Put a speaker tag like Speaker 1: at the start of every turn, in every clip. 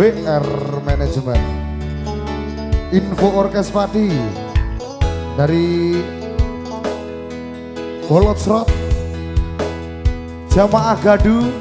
Speaker 1: BR Management Info Orkes Pati dari Bolot Jamaah Gadu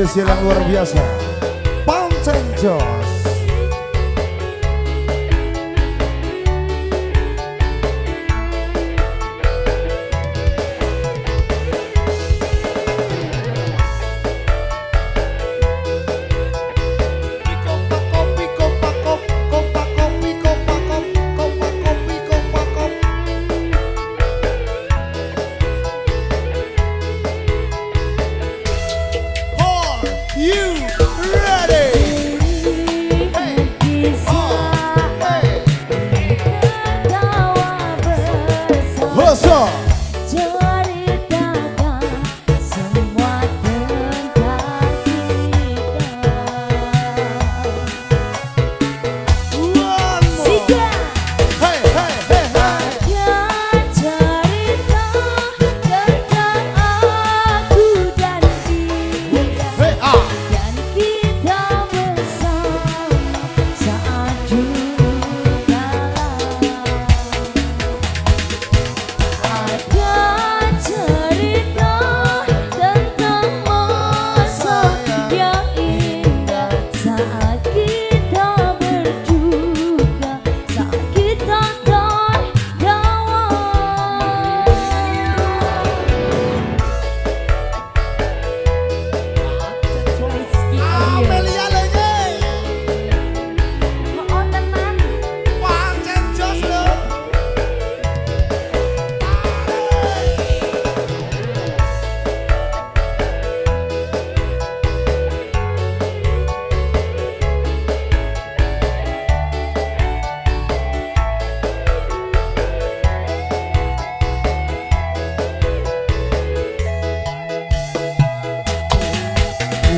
Speaker 1: spesial yang luar biasa Pancen Joy easy.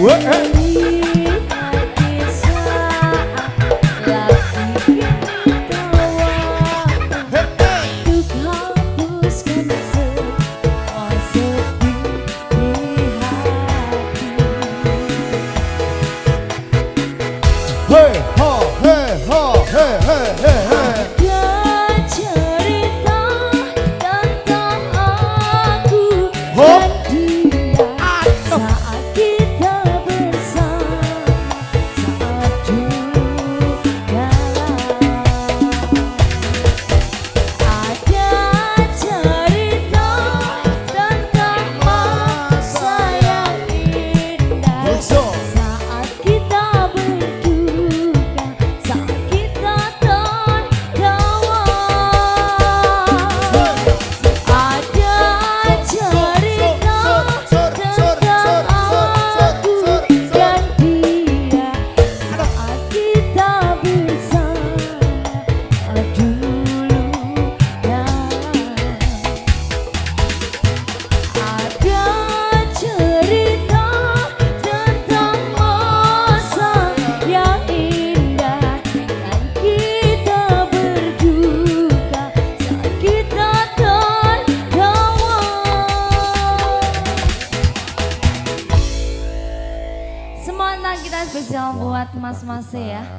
Speaker 1: Hey,
Speaker 2: ha, hey, ha, hey, hey, hey, hey. spesial buat mas-mas ya.